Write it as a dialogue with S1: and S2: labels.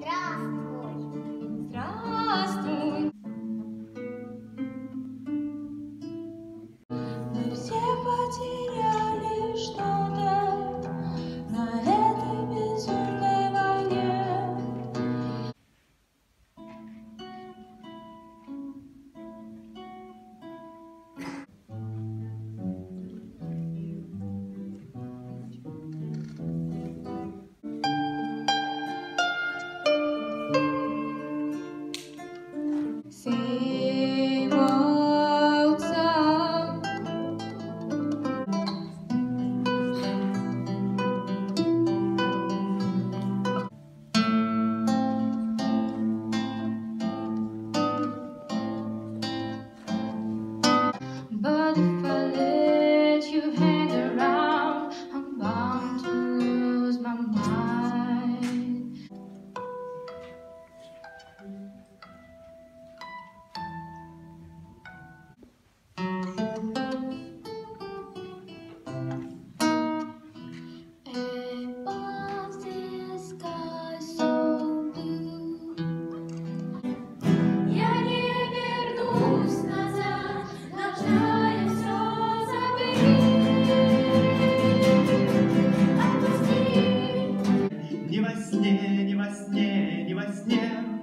S1: Draft.
S2: сне, не во сне, не во сне.